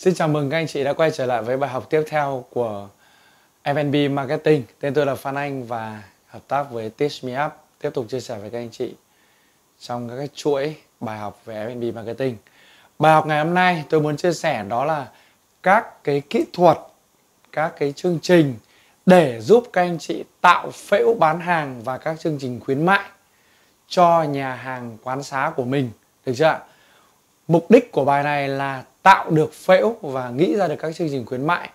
Xin chào mừng các anh chị đã quay trở lại với bài học tiếp theo của F&B Marketing. Tên tôi là Phan Anh và hợp tác với Teach Me Up tiếp tục chia sẻ với các anh chị trong các cái chuỗi bài học về F&B Marketing. Bài học ngày hôm nay tôi muốn chia sẻ đó là các cái kỹ thuật, các cái chương trình để giúp các anh chị tạo phễu bán hàng và các chương trình khuyến mại cho nhà hàng quán xá của mình. Được chưa ạ? Mục đích của bài này là tạo được phễu và nghĩ ra được các chương trình khuyến mại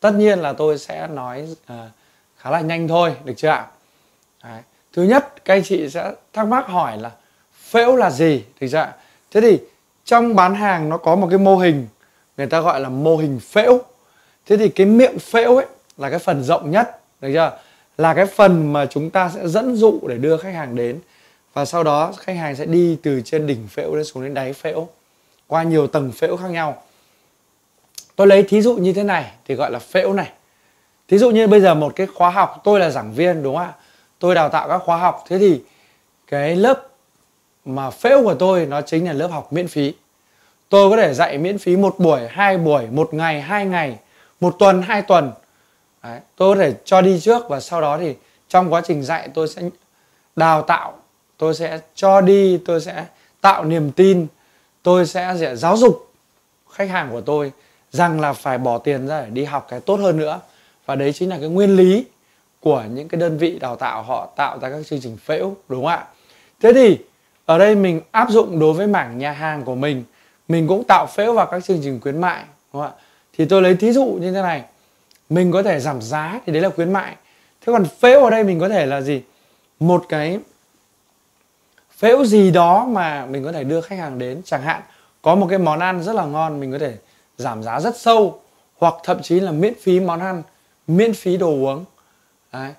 tất nhiên là tôi sẽ nói uh, khá là nhanh thôi được chưa ạ? Đấy. thứ nhất các anh chị sẽ thắc mắc hỏi là phễu là gì được chưa ạ? Thế thì trong bán hàng nó có một cái mô hình người ta gọi là mô hình phễu. Thế thì cái miệng phễu ấy là cái phần rộng nhất được chưa là cái phần mà chúng ta sẽ dẫn dụ để đưa khách hàng đến. Và sau đó khách hàng sẽ đi từ trên đỉnh phễu lên xuống đến đáy phễu qua nhiều tầng phễu khác nhau. Tôi lấy thí dụ như thế này thì gọi là phễu này. Thí dụ như bây giờ một cái khóa học tôi là giảng viên đúng không ạ? Tôi đào tạo các khóa học. Thế thì cái lớp mà phễu của tôi nó chính là lớp học miễn phí. Tôi có thể dạy miễn phí một buổi hai buổi một ngày hai ngày một tuần hai tuần. Đấy, tôi có thể cho đi trước và sau đó thì trong quá trình dạy tôi sẽ đào tạo tôi sẽ cho đi tôi sẽ tạo niềm tin tôi sẽ giáo dục khách hàng của tôi rằng là phải bỏ tiền ra để đi học cái tốt hơn nữa. Và đấy chính là cái nguyên lý của những cái đơn vị đào tạo họ tạo ra các chương trình phễu đúng không ạ? Thế thì ở đây mình áp dụng đối với mảng nhà hàng của mình. Mình cũng tạo phễu vào các chương trình khuyến mại, đúng không ạ? Thì tôi lấy thí dụ như thế này. Mình có thể giảm giá thì đấy là khuyến mại. Thế còn phễu ở đây mình có thể là gì? Một cái phễu gì đó mà mình có thể đưa khách hàng đến. Chẳng hạn có một cái món ăn rất là ngon mình có thể giảm giá rất sâu hoặc thậm chí là miễn phí món ăn miễn phí đồ uống. Đấy.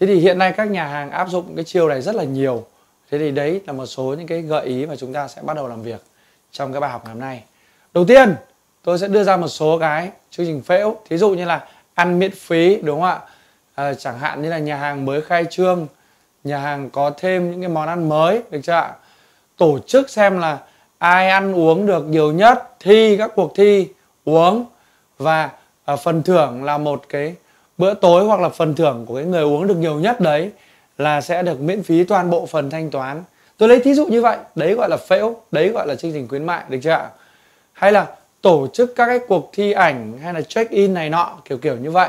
thế thì hiện nay các nhà hàng áp dụng cái chiêu này rất là nhiều. Thế thì đấy là một số những cái gợi ý mà chúng ta sẽ bắt đầu làm việc trong cái bài học ngày hôm nay. Đầu tiên tôi sẽ đưa ra một số cái chương trình phễu. Thí dụ như là ăn miễn phí đúng không ạ? À, chẳng hạn như là nhà hàng mới khai trương nhà hàng có thêm những cái món ăn mới được chưa ạ? Tổ chức xem là ai ăn uống được nhiều nhất thi các cuộc thi uống. Và à, phần thưởng là một cái bữa tối hoặc là phần thưởng của cái người uống được nhiều nhất đấy là sẽ được miễn phí toàn bộ phần thanh toán. Tôi lấy thí dụ như vậy đấy gọi là phễu đấy gọi là chương trình khuyến mại được chưa ạ? Hay là tổ chức các cái cuộc thi ảnh hay là check in này nọ kiểu kiểu như vậy.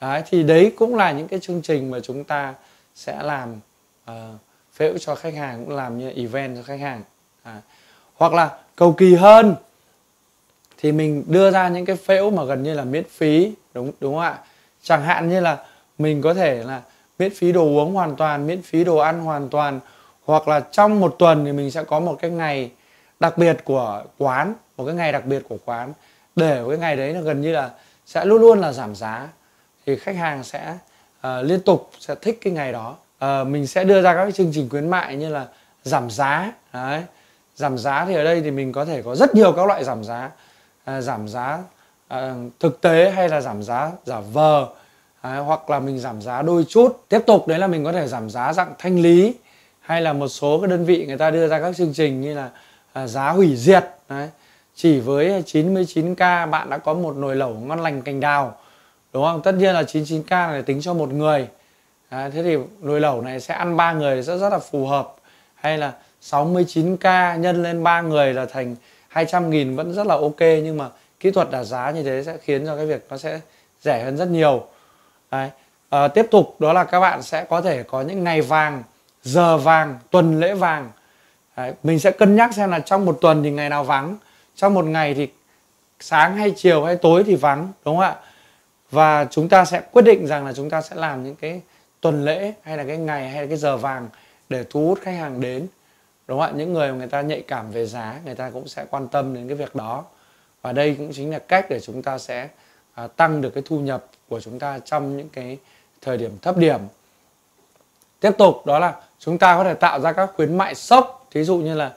Đấy thì đấy cũng là những cái chương trình mà chúng ta sẽ làm uh, phễu cho khách hàng cũng làm như event cho khách hàng à. hoặc là cầu kỳ hơn thì mình đưa ra những cái phễu mà gần như là miễn phí đúng đúng không ạ chẳng hạn như là mình có thể là miễn phí đồ uống hoàn toàn miễn phí đồ ăn hoàn toàn hoặc là trong một tuần thì mình sẽ có một cái ngày đặc biệt của quán một cái ngày đặc biệt của quán để cái ngày đấy là gần như là sẽ luôn luôn là giảm giá thì khách hàng sẽ uh, liên tục sẽ thích cái ngày đó. Uh, mình sẽ đưa ra các cái chương trình khuyến mại như là giảm giá đấy. Giảm giá thì ở đây thì mình có thể có rất nhiều các loại giảm giá. Uh, giảm giá uh, thực tế hay là giảm giá giả vờ đấy, hoặc là mình giảm giá đôi chút. Tiếp tục đấy là mình có thể giảm giá dạng thanh lý hay là một số cái đơn vị người ta đưa ra các chương trình như là à, giá hủy diệt đấy. Chỉ với 99k bạn đã có một nồi lẩu ngon lành cành đào đúng không tất nhiên là 99k này tính cho một người à, thế thì nồi lẩu này sẽ ăn ba người rất rất là phù hợp hay là 69k nhân lên ba người là thành 200 nghìn vẫn rất là ok nhưng mà kỹ thuật đả giá như thế sẽ khiến cho cái việc nó sẽ rẻ hơn rất nhiều Đấy. À, tiếp tục đó là các bạn sẽ có thể có những ngày vàng giờ vàng tuần lễ vàng Đấy. mình sẽ cân nhắc xem là trong một tuần thì ngày nào vắng trong một ngày thì sáng hay chiều hay tối thì vắng đúng không ạ và chúng ta sẽ quyết định rằng là chúng ta sẽ làm những cái tuần lễ hay là cái ngày hay là cái giờ vàng để thu hút khách hàng đến. Đúng không ạ? Những người mà người ta nhạy cảm về giá người ta cũng sẽ quan tâm đến cái việc đó. Và đây cũng chính là cách để chúng ta sẽ à, tăng được cái thu nhập của chúng ta trong những cái thời điểm thấp điểm. Tiếp tục đó là chúng ta có thể tạo ra các khuyến mại sốc. Thí dụ như là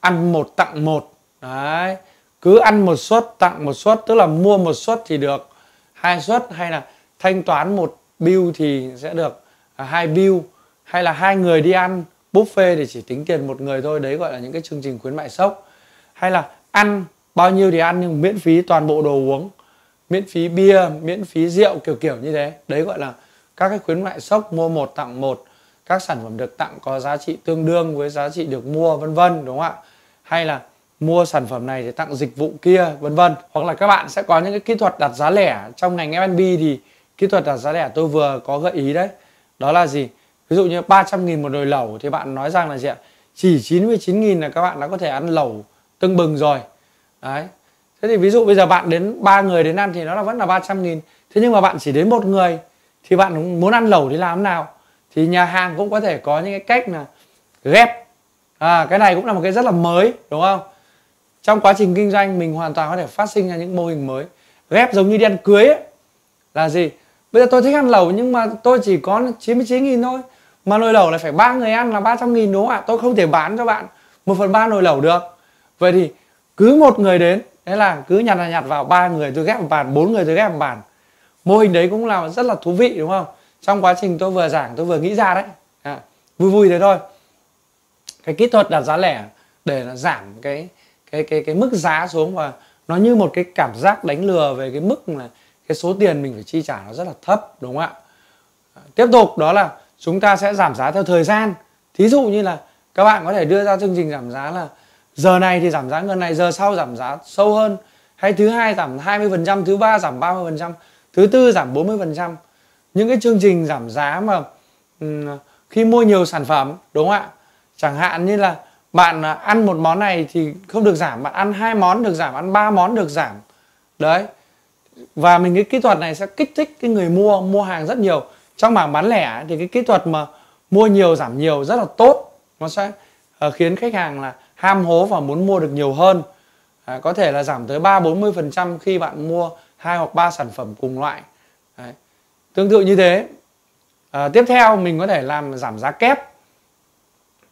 ăn một tặng một. Đấy cứ ăn một suất tặng một suất tức là mua một suất thì được hai suất hay là thanh toán một bill thì sẽ được à, hai bill. Hay là hai người đi ăn buffet thì chỉ tính tiền một người thôi đấy gọi là những cái chương trình khuyến mại sốc. Hay là ăn bao nhiêu thì ăn nhưng miễn phí toàn bộ đồ uống miễn phí bia miễn phí rượu kiểu kiểu như thế. Đấy gọi là các cái khuyến mại sốc mua một tặng một. Các sản phẩm được tặng có giá trị tương đương với giá trị được mua vân vân đúng không ạ? Hay là mua sản phẩm này để tặng dịch vụ kia vân vân. Hoặc là các bạn sẽ có những cái kỹ thuật đặt giá lẻ. Trong ngành F&B thì kỹ thuật đặt giá lẻ tôi vừa có gợi ý đấy. Đó là gì? Ví dụ như 300 nghìn một nồi lẩu thì bạn nói rằng là gì ạ? Chỉ 99 nghìn là các bạn đã có thể ăn lẩu tưng bừng rồi. Đấy. Thế thì ví dụ bây giờ bạn đến ba người đến ăn thì nó là vẫn là 300 nghìn. Thế nhưng mà bạn chỉ đến một người thì bạn muốn ăn lẩu thì làm nào? Thì nhà hàng cũng có thể có những cái cách là ghép. À, cái này cũng là một cái rất là mới đúng không? Trong quá trình kinh doanh mình hoàn toàn có thể phát sinh ra những mô hình mới. Ghép giống như đi ăn cưới ấy. là gì? Bây giờ tôi thích ăn lẩu nhưng mà tôi chỉ có 99 nghìn thôi. Mà nồi lẩu lại phải ba người ăn là 300 nghìn đúng không ạ? Tôi không thể bán cho bạn một phần ba nồi lẩu được. Vậy thì cứ một người đến thế là cứ nhặt là nhặt vào ba người tôi ghép một bàn bốn người tôi ghép một bàn. Mô hình đấy cũng là rất là thú vị đúng không? Trong quá trình tôi vừa giảng tôi vừa nghĩ ra đấy. À, vui vui thế thôi. Cái kỹ thuật đặt giá lẻ để là giảm cái cái cái cái mức giá xuống và nó như một cái cảm giác đánh lừa về cái mức là cái số tiền mình phải chi trả nó rất là thấp, đúng không ạ? À, tiếp tục, đó là chúng ta sẽ giảm giá theo thời gian. Thí dụ như là các bạn có thể đưa ra chương trình giảm giá là giờ này thì giảm giá ngân này, giờ sau giảm giá sâu hơn. Hay thứ hai giảm 20% thứ ba giảm 30% thứ tư giảm 40% những cái chương trình giảm giá mà khi mua nhiều sản phẩm, đúng không ạ? Chẳng hạn như là bạn à, ăn một món này thì không được giảm bạn ăn hai món được giảm ăn ba món được giảm. Đấy. Và mình cái kỹ thuật này sẽ kích thích cái người mua mua hàng rất nhiều. Trong mảng bán lẻ thì cái kỹ thuật mà mua nhiều giảm nhiều rất là tốt. Nó sẽ uh, khiến khách hàng là ham hố và muốn mua được nhiều hơn. À, có thể là giảm tới ba bốn mươi phần trăm khi bạn mua hai hoặc ba sản phẩm cùng loại. Đấy. tương tự như thế. À, tiếp theo mình có thể làm giảm giá kép.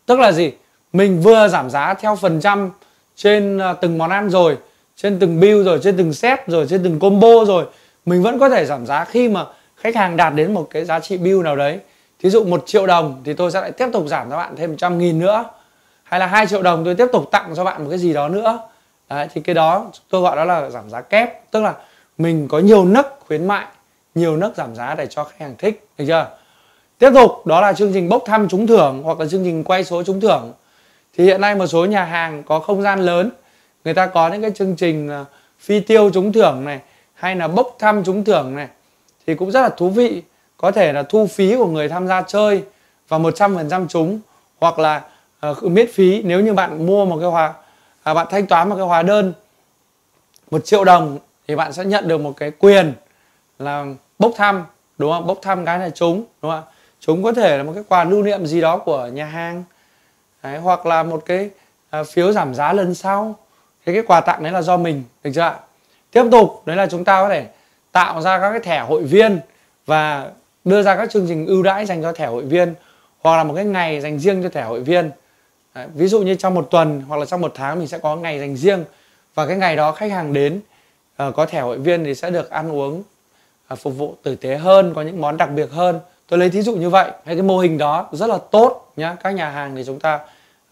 Tức là gì? Mình vừa giảm giá theo phần trăm trên à, từng món ăn rồi trên từng bill rồi trên từng set rồi trên từng combo rồi. Mình vẫn có thể giảm giá khi mà khách hàng đạt đến một cái giá trị bill nào đấy. Thí dụ một triệu đồng thì tôi sẽ lại tiếp tục giảm cho bạn thêm trăm nghìn nữa. Hay là hai triệu đồng tôi tiếp tục tặng cho bạn một cái gì đó nữa. Đấy, thì cái đó tôi gọi đó là giảm giá kép. Tức là mình có nhiều nấc khuyến mại nhiều nấc giảm giá để cho khách hàng thích được chưa? Tiếp tục đó là chương trình bốc thăm trúng thưởng hoặc là chương trình quay số trúng thưởng thì hiện nay một số nhà hàng có không gian lớn người ta có những cái chương trình à, phi tiêu trúng thưởng này hay là bốc thăm trúng thưởng này thì cũng rất là thú vị. Có thể là thu phí của người tham gia chơi và 100% trúng hoặc là uh, miễn phí nếu như bạn mua một cái hóa à, bạn thanh toán một cái hóa đơn. Một triệu đồng thì bạn sẽ nhận được một cái quyền là bốc thăm đúng không? Bốc thăm cái này trúng đúng không chúng có thể là một cái quà lưu niệm gì đó của nhà hàng đấy, hoặc là một cái à, phiếu giảm giá lần sau. Thế cái quà tặng đấy là do mình được chưa ạ? Tiếp tục đấy là chúng ta có thể tạo ra các cái thẻ hội viên và đưa ra các chương trình ưu đãi dành cho thẻ hội viên hoặc là một cái ngày dành riêng cho thẻ hội viên. Đấy, ví dụ như trong một tuần hoặc là trong một tháng mình sẽ có ngày dành riêng và cái ngày đó khách hàng đến uh, có thẻ hội viên thì sẽ được ăn uống à, phục vụ tử tế hơn có những món đặc biệt hơn tôi lấy thí dụ như vậy hay cái mô hình đó rất là tốt nhá. Các nhà hàng thì chúng ta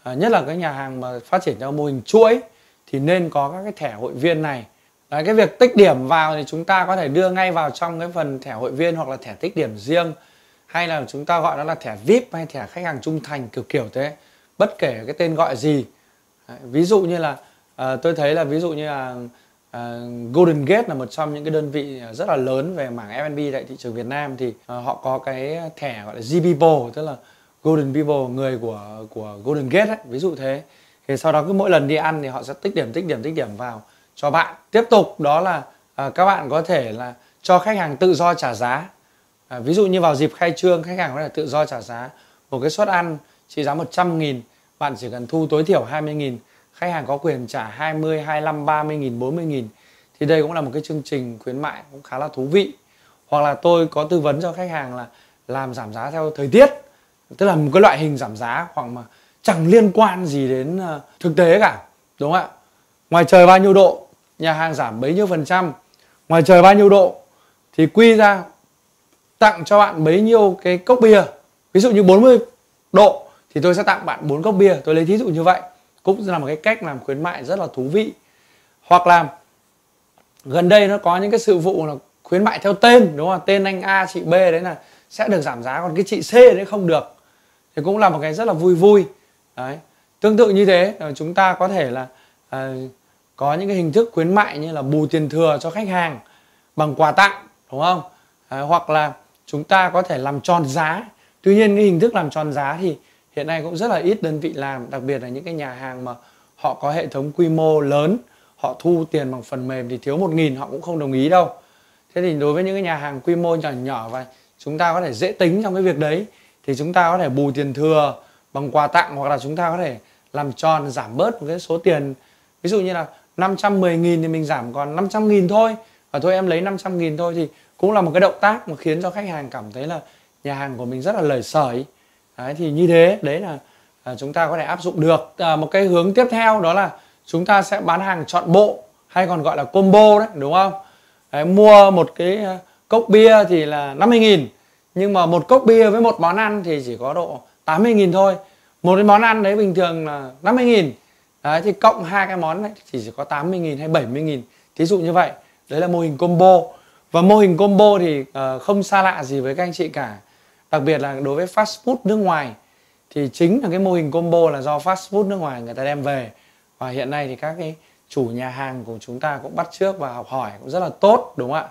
à, nhất là các nhà hàng mà phát triển theo mô hình chuỗi thì nên có các cái thẻ hội viên này. Đấy, cái việc tích điểm vào thì chúng ta có thể đưa ngay vào trong cái phần thẻ hội viên hoặc là thẻ tích điểm riêng. Hay là chúng ta gọi nó là thẻ VIP hay thẻ khách hàng trung thành kiểu kiểu thế. Bất kể cái tên gọi gì. Đấy, ví dụ như là uh, tôi thấy là ví dụ như là uh, Golden Gate là một trong những cái đơn vị rất là lớn về mảng F&B tại thị trường Việt Nam. Thì uh, họ có cái thẻ gọi là G tức là Golden People người của của Golden Gate ấy, ví dụ thế. Thì sau đó cứ mỗi lần đi ăn thì họ sẽ tích điểm tích điểm tích điểm vào cho bạn. Tiếp tục đó là uh, các bạn có thể là cho khách hàng tự do trả giá. Uh, ví dụ như vào dịp khai trương khách hàng có thể tự do trả giá. Một cái suất ăn trị giá 100 nghìn bạn chỉ cần thu tối thiểu 20 nghìn khách hàng có quyền trả 20, 25, 30 nghìn, 40 nghìn. Thì đây cũng là một cái chương trình khuyến mại cũng khá là thú vị. Hoặc là tôi có tư vấn cho khách hàng là làm giảm giá theo thời tiết. Tức là một cái loại hình giảm giá khoảng mà chẳng liên quan gì đến ờ, thực tế cả đúng không ạ? Ngoài trời bao nhiêu độ nhà hàng giảm bấy nhiêu phần trăm. Ngoài trời bao nhiêu độ thì quy ra tặng cho bạn bấy nhiêu cái cốc bia. Ví dụ như 40 độ thì tôi sẽ tặng bạn 4 cốc bia. Tôi lấy thí dụ như vậy cũng là một cái cách làm khuyến mại rất là thú vị. Hoặc là gần đây nó có những cái sự vụ là khuyến mại theo tên đúng không tên anh A chị B đấy là sẽ được giảm giá còn cái chị C đấy không được. Thì cũng là một cái rất là vui vui. Đấy. Tương tự như thế ờ, chúng ta có thể là à, có những cái hình thức khuyến mại như là bù tiền thừa cho khách hàng bằng quà tặng đúng không? À, hoặc là chúng ta có thể làm tròn giá. Tuy nhiên cái hình thức làm tròn giá thì hiện nay cũng rất là ít đơn vị làm, đặc biệt là những cái nhà hàng mà họ có hệ thống quy mô lớn, họ thu tiền bằng phần mềm thì thiếu một nghìn, họ cũng không đồng ý đâu. Thế thì đối với những cái nhà hàng quy mô nhỏ nhỏ và chúng ta có thể dễ tính trong cái việc đấy, thì chúng ta có thể bù tiền thừa bằng quà tặng hoặc là chúng ta có thể làm tròn, giảm bớt một cái số tiền. Ví dụ như là 510 nghìn thì mình giảm còn 500 nghìn thôi. Và thôi em lấy 500 nghìn thôi thì cũng là một cái động tác mà khiến cho khách hàng cảm thấy là nhà hàng của mình rất là lời sởi đấy, thì như thế đấy là à, chúng ta có thể áp dụng được. À, một cái hướng tiếp theo đó là chúng ta sẽ bán hàng chọn bộ hay còn gọi là combo đấy đúng không? Đấy, mua một cái à, cốc bia thì là 50.000 nhưng mà một cốc bia với một món ăn thì chỉ có độ 80.000 thôi. Một cái món ăn đấy bình thường là 50.000 đấy, thì cộng hai cái món đấy thì chỉ có 80.000 hay 70.000 thí dụ như vậy đấy là mô hình combo. Và mô hình combo thì uh, không xa lạ gì với các anh chị cả đặc biệt là đối với fast food nước ngoài, thì chính là cái mô hình combo là do fast food nước ngoài người ta đem về. Và hiện nay thì các cái chủ nhà hàng của chúng ta cũng bắt trước và học hỏi cũng rất là tốt, đúng không ạ?